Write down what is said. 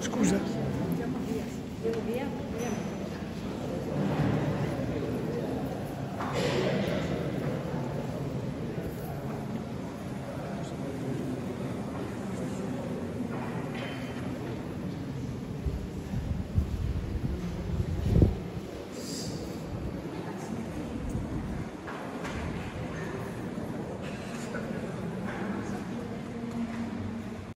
Scusa.